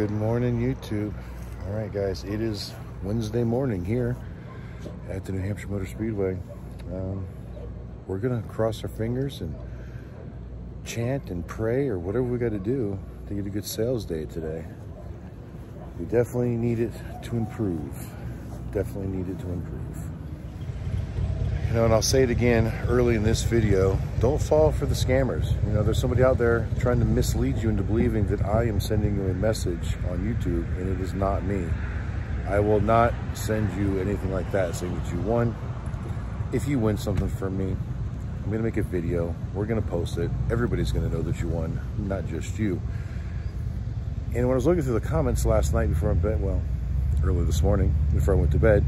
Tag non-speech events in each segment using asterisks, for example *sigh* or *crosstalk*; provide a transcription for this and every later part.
good morning, YouTube. All right, guys, it is Wednesday morning here at the New Hampshire Motor Speedway. Um, we're gonna cross our fingers and chant and pray or whatever we got to do to get a good sales day today. We definitely need it to improve. Definitely need it to improve. You know, and I'll say it again early in this video, don't fall for the scammers. You know, there's somebody out there trying to mislead you into believing that I am sending you a message on YouTube and it is not me. I will not send you anything like that saying that you won. If you win something from me, I'm gonna make a video. We're gonna post it. Everybody's gonna know that you won, not just you. And when I was looking through the comments last night before I bed, well, early this morning, before I went to bed,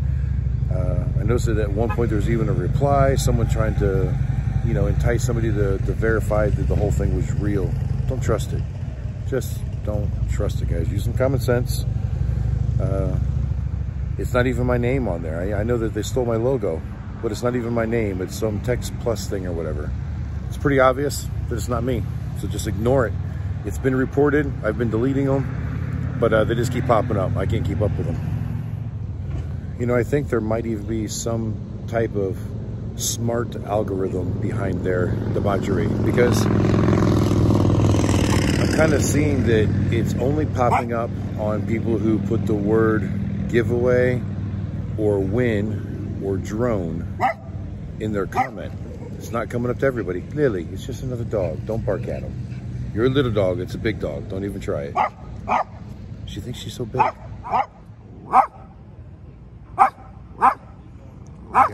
uh, I noticed that at one point there was even a reply, someone trying to, you know, entice somebody to, to verify that the whole thing was real. Don't trust it. Just don't trust it, guys. Use some common sense. Uh, it's not even my name on there. I, I know that they stole my logo, but it's not even my name. It's some text plus thing or whatever. It's pretty obvious that it's not me. So just ignore it. It's been reported. I've been deleting them, but uh, they just keep popping up. I can't keep up with them. You know, I think there might even be some type of smart algorithm behind their debauchery because I'm kind of seeing that it's only popping up on people who put the word giveaway or win or drone in their comment. It's not coming up to everybody. Lily, it's just another dog. Don't bark at him. You're a little dog. It's a big dog. Don't even try it. She thinks she's so big.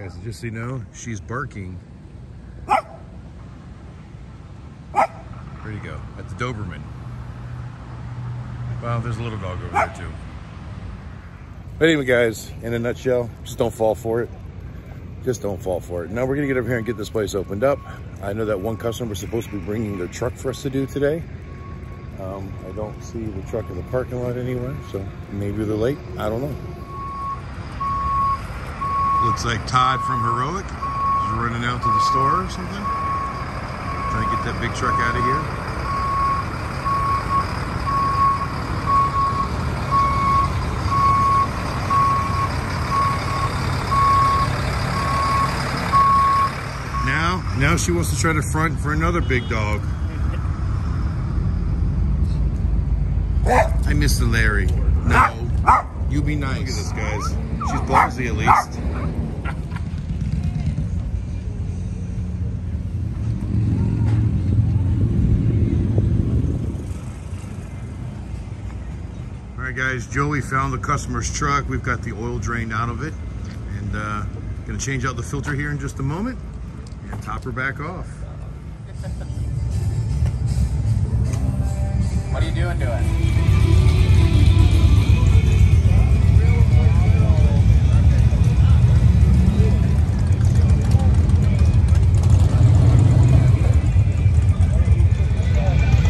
Guys, just so you know, she's barking. Where'd go? At the Doberman. Well, there's a little dog over there too. But anyway, guys, in a nutshell, just don't fall for it. Just don't fall for it. Now we're gonna get over here and get this place opened up. I know that one customer was supposed to be bringing their truck for us to do today. Um, I don't see the truck in the parking lot anywhere, so maybe they're late. I don't know. Looks like Todd from Heroic is running out to the store or something. Trying to get that big truck out of here. Now, now she wants to try to front for another big dog. I miss the Larry. No. You be nice. Look at this, guys. She's ballsy at least. Guys, Joey found the customer's truck. We've got the oil drained out of it. And uh, gonna change out the filter here in just a moment and top her back off. What are you doing to it?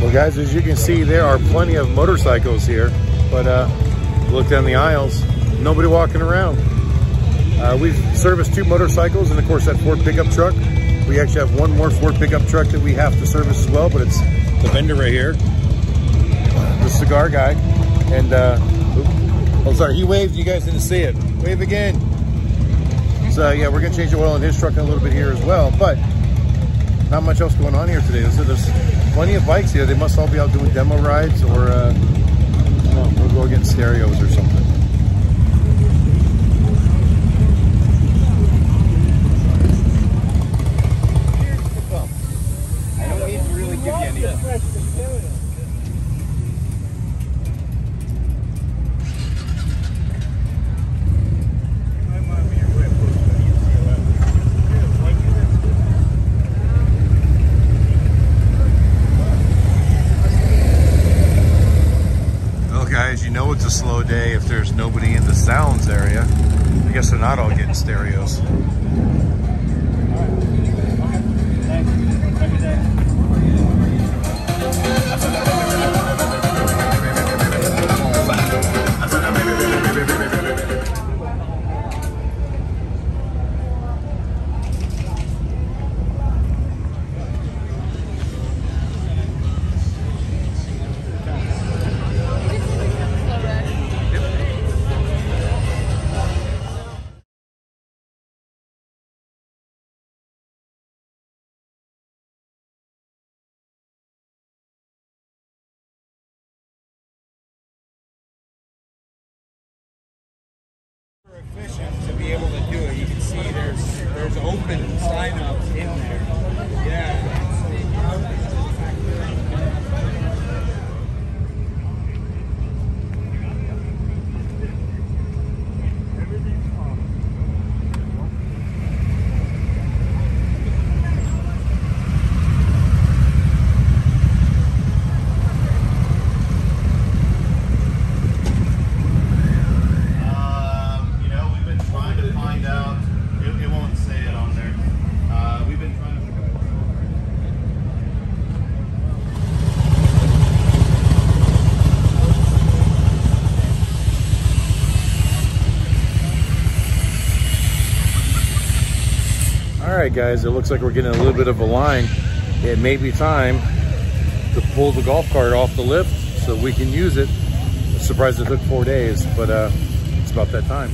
Well, guys, as you can see, there are plenty of motorcycles here, but uh, look down the aisles, nobody walking around. Uh, we've serviced two motorcycles and, of course, that Ford pickup truck. We actually have one more Ford pickup truck that we have to service as well, but it's the vendor right here, the cigar guy. And, uh, oh, sorry, he waved. You guys didn't see it. Wave again. So, yeah, we're going to change the oil in his truck in a little bit here as well, but not much else going on here today. So there's plenty of bikes here. They must all be out doing demo rides or, uh, know, we'll go get stereos or something. I don't need to really give you any. Well, guys, you it's a slow day if there's nobody in the sounds area. I guess they're not all getting stereos. There's open signups in there. Yeah. Um, you know, we've been trying to find out. It, it won't say it on there. Uh, we've been trying to. All right, guys, it looks like we're getting a little bit of a line. It may be time to pull the golf cart off the lift so we can use it. Surprised it took four days, but uh, it's about that time.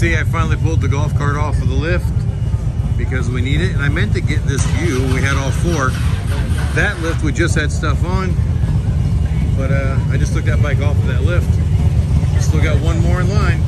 See, I finally pulled the golf cart off of the lift because we need it. And I meant to get this view we had all four. That lift, we just had stuff on, but uh, I just took that bike off of that lift. Still got one more in line.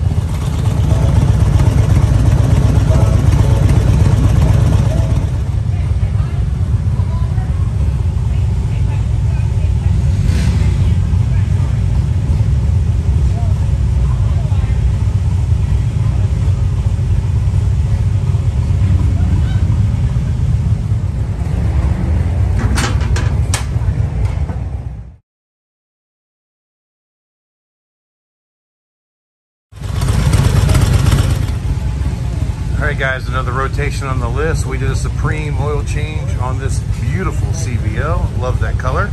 Right, guys, another rotation on the list. We did a Supreme oil change on this beautiful CVO. Love that color.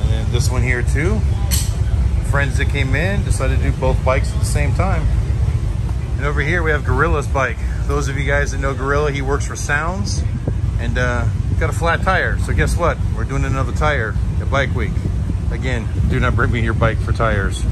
And then this one here too. Friends that came in decided to do both bikes at the same time. And over here we have Gorilla's bike. Those of you guys that know Gorilla, he works for Sounds and uh, got a flat tire. So guess what? We're doing another tire at Bike Week. Again, do not bring me your bike for tires.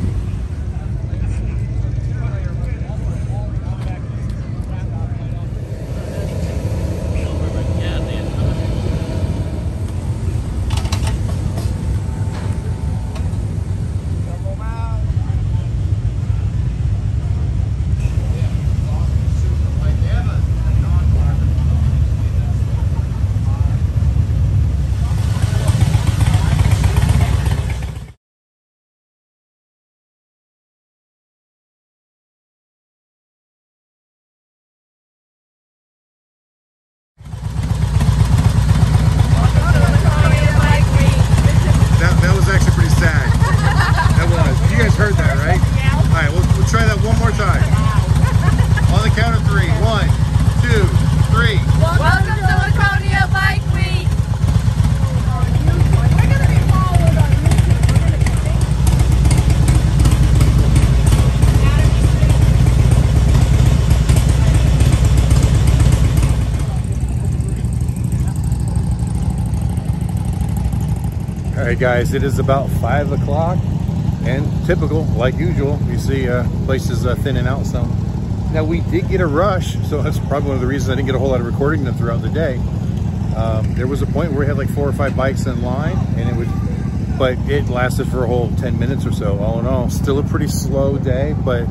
That, that was actually pretty sad. That was. You guys heard that, right? All right, we'll, we'll try that one more time. On the count of three. One, two, three. Welcome to Laconia Bike Week. We're gonna be followed on All right, guys, it is about five o'clock, and typical, like usual, you see uh, places uh, thinning out some. Now we did get a rush, so that's probably one of the reasons I didn't get a whole lot of recording them throughout the day. Um, there was a point where we had like four or five bikes in line, and it would, but it lasted for a whole 10 minutes or so. All in all, still a pretty slow day, but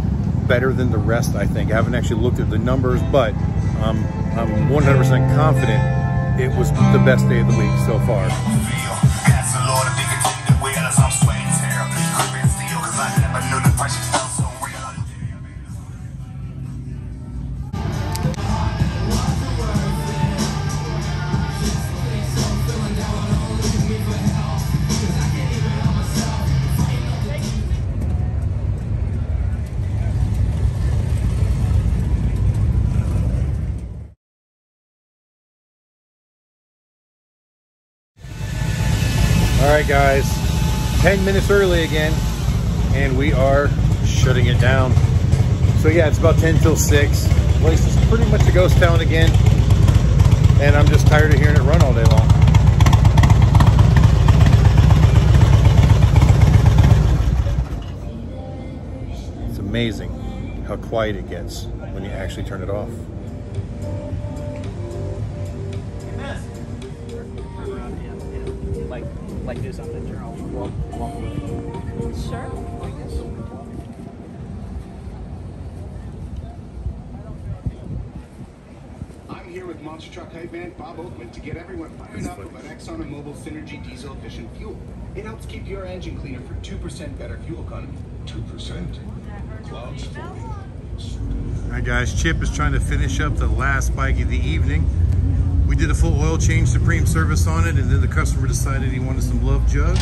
better than the rest, I think. I haven't actually looked at the numbers, but um, I'm 100% confident it was the best day of the week so far. Guys, 10 minutes early again, and we are shutting it down. So yeah, it's about 10 till 6. Place is pretty much a ghost town again, and I'm just tired of hearing it run all day long. It's amazing how quiet it gets when you actually turn it off. Like, like do something, sure, I'll walk, walk away. Sure. I'm here with Monster Truck Hype Man Bob Oakman to get everyone fired up about Exxon and Mobil Synergy diesel efficient fuel. It helps keep your engine cleaner for 2% better fuel economy. 2%? Clouds All right, guys, Chip is trying to finish up the last bike of the evening. We did a full oil change, Supreme service on it, and then the customer decided he wanted some love jugs.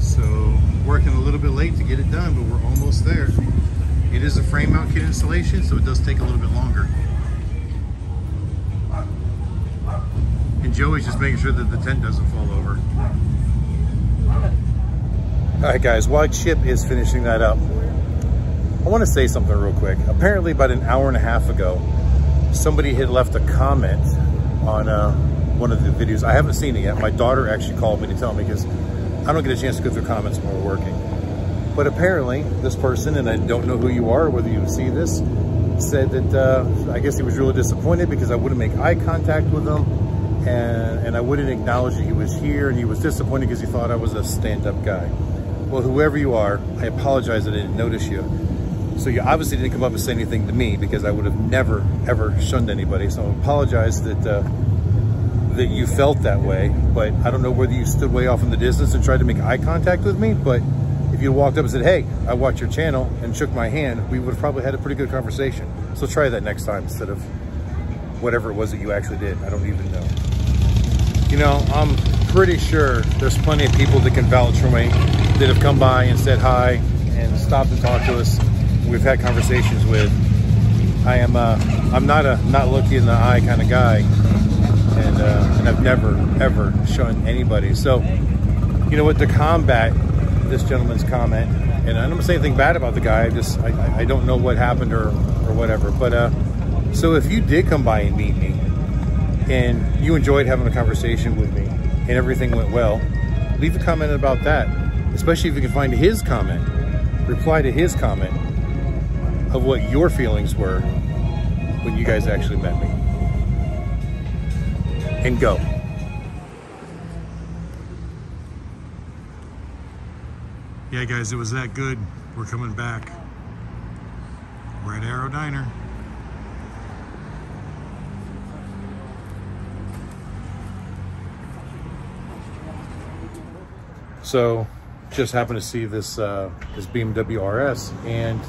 So, working a little bit late to get it done, but we're almost there. It is a frame mount kit installation, so it does take a little bit longer. And Joey's just making sure that the tent doesn't fall over. All right, guys, while Chip is finishing that up, I want to say something real quick. Apparently, about an hour and a half ago, somebody had left a comment on uh, one of the videos. I haven't seen it yet. My daughter actually called me to tell me because I don't get a chance to go through comments when we're working. But apparently, this person, and I don't know who you are, whether you see this, said that uh, I guess he was really disappointed because I wouldn't make eye contact with him and, and I wouldn't acknowledge that he was here and he was disappointed because he thought I was a stand-up guy. Well, whoever you are, I apologize that I didn't notice you. So you obviously didn't come up and say anything to me because I would have never, ever shunned anybody. So I apologize that uh, that you felt that way. But I don't know whether you stood way off in the distance and tried to make eye contact with me. But if you walked up and said, hey, I watch your channel and shook my hand, we would have probably had a pretty good conversation. So try that next time instead of whatever it was that you actually did. I don't even know. You know, I'm pretty sure there's plenty of people that can vouch for me that have come by and said hi and stopped to talk to us. We've had conversations with. I am, uh, I'm not a not looking in the eye kind of guy, and uh, and I've never ever shown anybody. So, you know what? To combat this gentleman's comment, and I don't say anything bad about the guy. I just I, I- don't know what happened or or whatever. But uh, so if you did come by and meet me, and you enjoyed having a conversation with me and everything went well, leave a comment about that. Especially if you can find his comment. Reply to his comment of what your feelings were when you guys actually met me. And go. Yeah, guys, it was that good. We're coming back. Red Arrow Diner. So just happened to see this uh, this BMW RS and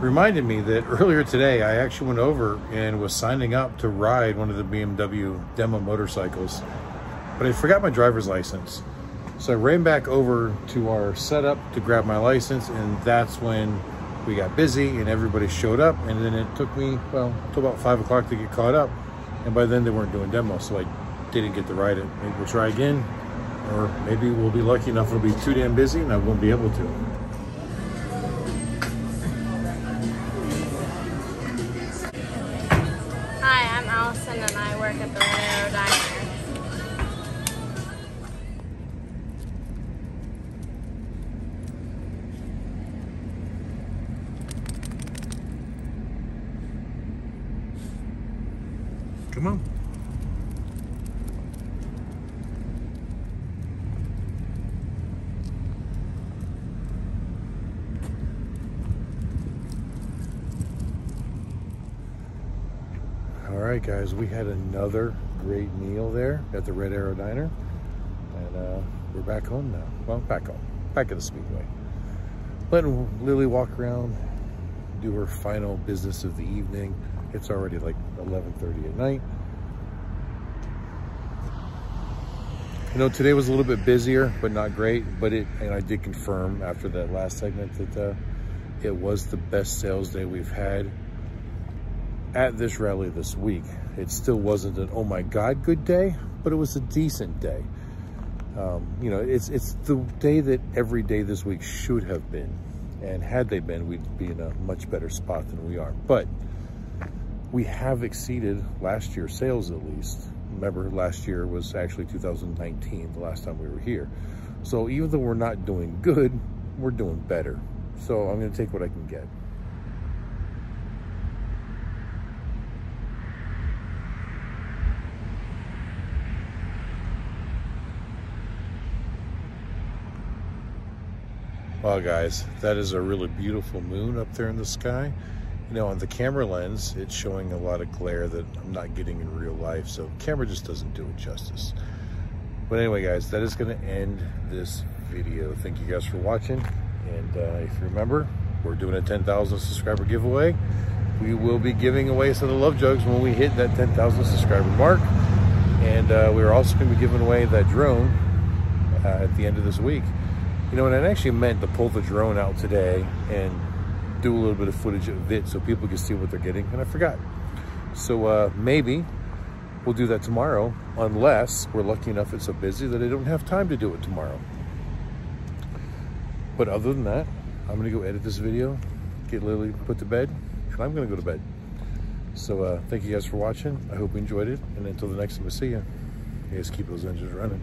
reminded me that *laughs* earlier today I actually went over and was signing up to ride one of the BMW demo motorcycles, but I forgot my driver's license. So I ran back over to our setup to grab my license, and that's when we got busy and everybody showed up. And then it took me well till about five o'clock to get caught up, and by then they weren't doing demos, so I didn't get to ride it. Maybe we'll try again, or maybe we'll be lucky enough it'll be too damn busy and I won't be able to. Allison and I work at the Monero Diner. Come on. All right, guys, we had another great meal there at the Red Arrow Diner. And uh, we're back home now. Well, back home, back at the Speedway. Letting Lily walk around, do her final business of the evening. It's already like 11.30 at night. You know, today was a little bit busier, but not great. But it, and I did confirm after that last segment that uh, it was the best sales day we've had at this rally this week. It still wasn't an oh my god good day, but it was a decent day. Um, you know, it's it's the day that every day this week should have been, and had they been, we'd be in a much better spot than we are. But we have exceeded last year's sales at least. Remember, last year was actually 2019, the last time we were here. So even though we're not doing good, we're doing better. So I'm going to take what I can get. Well, guys, that is a really beautiful moon up there in the sky. You know, on the camera lens, it's showing a lot of glare that I'm not getting in real life, so camera just doesn't do it justice. But anyway, guys, that is going to end this video. Thank you guys for watching. And uh, if you remember, we're doing a 10,000 subscriber giveaway. We will be giving away some of the love jugs when we hit that 10,000 subscriber mark. And uh, we're also going to be giving away that drone uh, at the end of this week. You know, and I actually meant to pull the drone out today and do a little bit of footage of it so people can see what they're getting, and I forgot. So uh, maybe we'll do that tomorrow, unless we're lucky enough it's so busy that I don't have time to do it tomorrow. But other than that, I'm gonna go edit this video, get Lily put to bed, and I'm gonna go to bed. So uh, thank you guys for watching. I hope you enjoyed it, and until the next time we see you, you keep those engines running.